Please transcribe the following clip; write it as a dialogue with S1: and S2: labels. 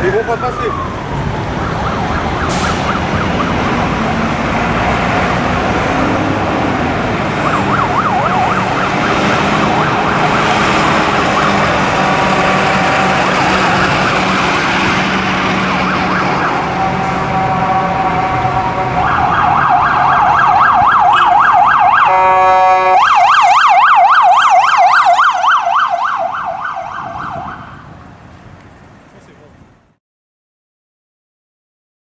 S1: E vou para